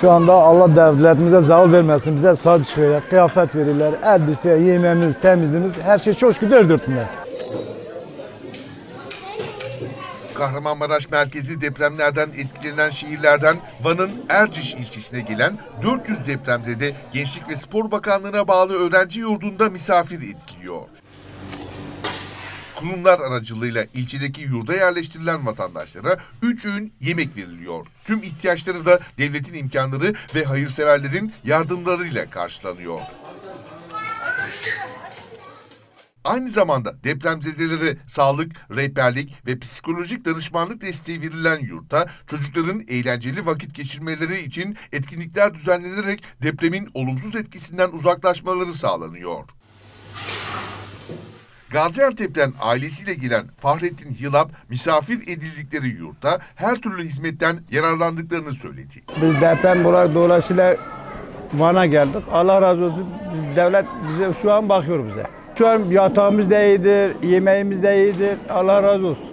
Şu anda Allah devletimize zaval vermesin. Bize sahip çıkıyorlar, kıyafet verirler, elbise, yemeğimiz, temizliğimiz her şey çok şükür dört dörtlüğünde. Kahramanmaraş merkezi depremlerden etkilenen şehirlerden Van'ın Erciş ilçesine gelen 400 depremzede Gençlik ve Spor Bakanlığı'na bağlı öğrenci yurdunda misafir ediliyor. Kurumlar aracılığıyla ilçedeki yurda yerleştirilen vatandaşlara 3 öğün yemek veriliyor. Tüm ihtiyaçları da devletin imkanları ve hayırseverlerin yardımlarıyla karşılanıyor. Aynı zamanda depremzedelere sağlık, rehberlik ve psikolojik danışmanlık desteği verilen yurtta çocukların eğlenceli vakit geçirmeleri için etkinlikler düzenlenerek depremin olumsuz etkisinden uzaklaşmaları sağlanıyor. Gaziantep'ten ailesiyle gelen Fahrettin Yılap misafir edildikleri yurtta her türlü hizmetten yararlandıklarını söyledi. Biz deprem olarak dolayısıyla Van'a geldik. Allah razı olsun. Devlet bize şu an bakıyor bize. Şu an yatağımız da iyidir, yemeğimiz de iyidir. Allah razı olsun.